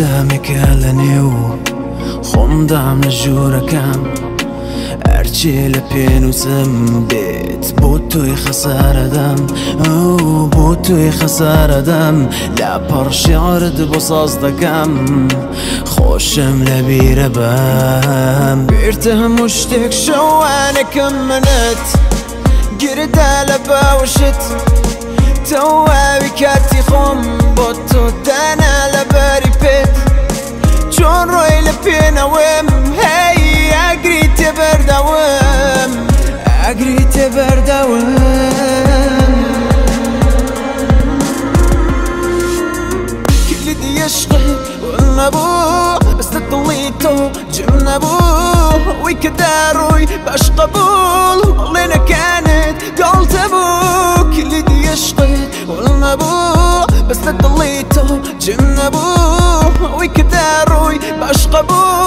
دامك لەنێ و خۆمدام لە ژوورەکەم ئەرچێ لە پێنووسم بێت بۆ تۆی خەسارەدەم ئەو بۆ توی خەسارەدەم لا پەڕشیارت بۆ ساز دەکەم خۆشم لە بیرە بەم بێرتە هەموو شتێک شەوانەکەم منت گردا لە باوشت. خۆم بۆ تۆ دانا لە کلیدی عشقی نەبوو بەستە دڵی تۆ جم نەبوو وی کە داڕووی باش قبول بڵێنەکانت گڵتە بوو کلیدی عشقی نەبوو بەستە دڵی تۆ جم نەبوو وی کە داڕووی باش قبول.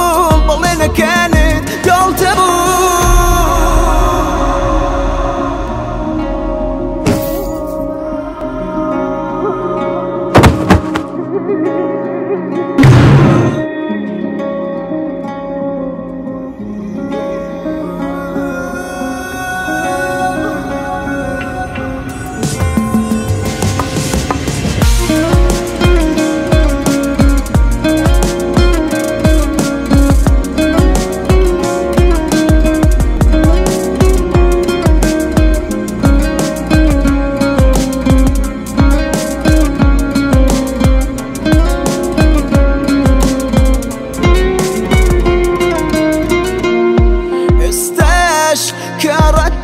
you.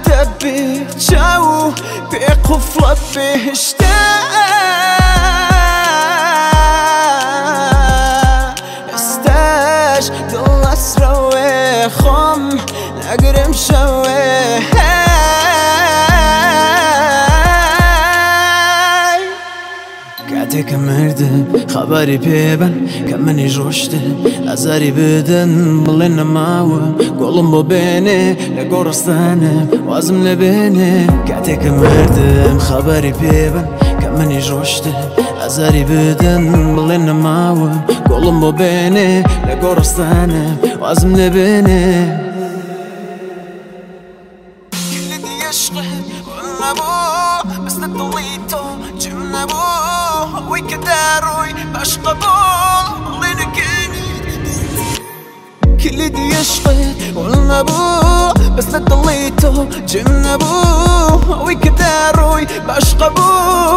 کارەتە بێ چاو پێ قوفڵە بێهشتا ئێستاش دڵەسرەوێ خۆم نەگرم شەوێ کاتێکە مردم خەباری پێبن کە منی ڕۆشتن ئەزاری بدەن بڵێن نەماوە. گۆڵم بۆ بێنێ لە گۆڕستانە. وازم لە بێنێ. کاتێکە مردم خەباری پێبن کە منی ڕۆشتن ئەزاری بدەن بڵێن نەماوە. گۆڵم بۆ بێنێ لە گۆڕستانە. وازم لە بێنێ. کلیدی عشقت نەبوو بەستە دڵی تۆ داڕووی باش قبول عشقت نەبوو بەستە دڵی تۆ جم نەبوو وی کە داڕووی باش قبول